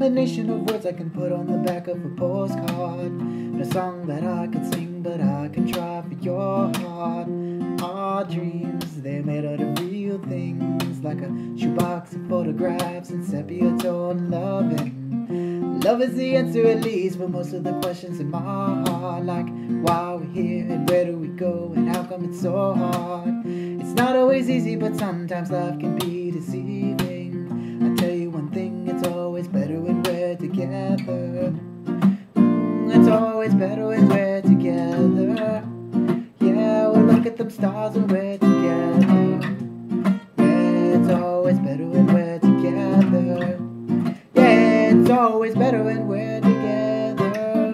combination of words I can put on the back of a postcard. And a song that I could sing, but I can try for your heart. Our dreams, they're made out of real things, like a shoebox of photographs and sepia tone loving. Love is the answer, at least, for most of the questions in my heart. Like, why we're we here and where do we go and how come it's so hard? It's not always easy, but sometimes life can be deceiving. It's always better when we're together. Yeah, we'll look at them stars when we're together. Yeah, it's always better when we're together. Yeah, it's always better when we're together.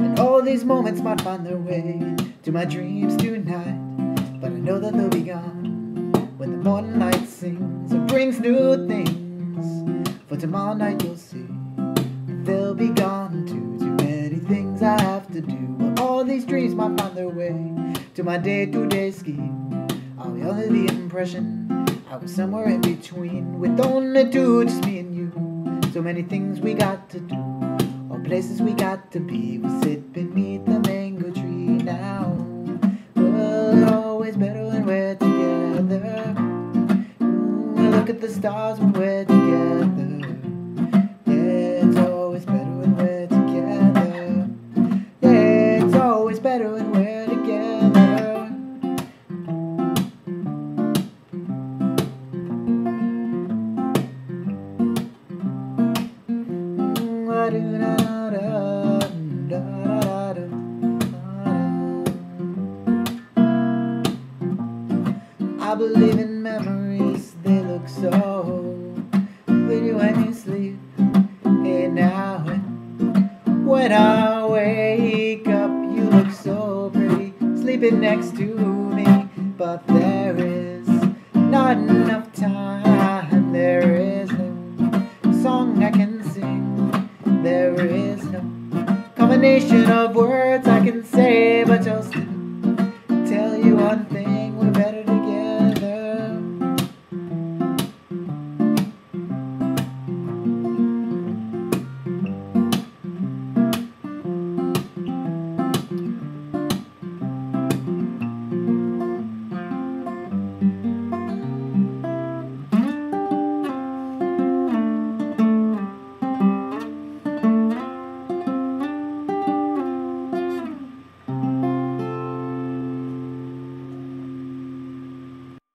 And all these moments might find their way to my dreams tonight. But I know that they'll be gone morning light sings or brings new things. For tomorrow night you'll see they'll be gone too. Too many things I have to do. But all these dreams might find their way to my day to day scheme. Are we under the impression I was somewhere in between with only two, just me and you? So many things we got to do, or places we got to be. We sit look at the stars when we're I believe in memories, they look so pretty when you sleep. and now, when I wake up, you look so pretty, sleeping next to me. But there is not enough time, there is no song I can sing, there is no combination of words